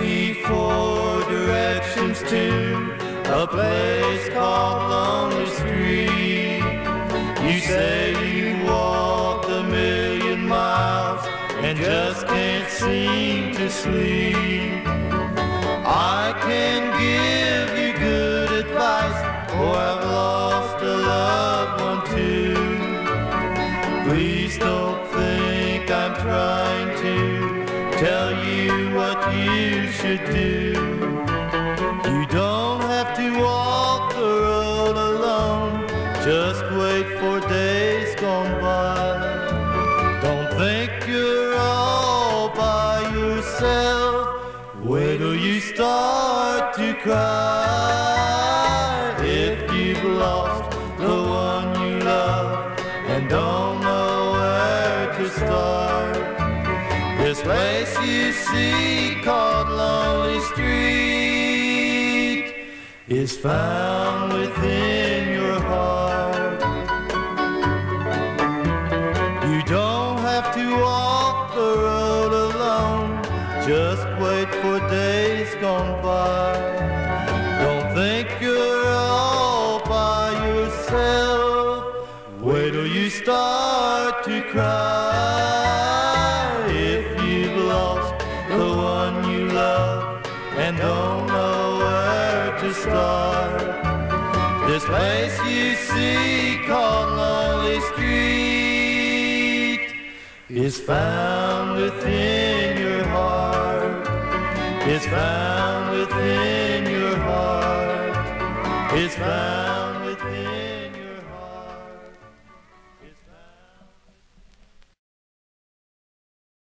24 directions to a place called Lonely Street. You say you walked a million miles and just can't seem to sleep. I can give you good advice, or I've lost a loved one too. Please don't think I'm trying tell you what you should do. You don't have to walk the road alone, just wait for days gone by. Don't think you're all by yourself, wait till you start to cry. If you've lost This place you see called Lonely Street is found within your heart. You don't have to walk the road alone, just wait for days gone by. Don't think you're all by yourself, wait till you start to cry. To. This place you see called Lonely Street is found within your heart. Is found within your heart. Is found.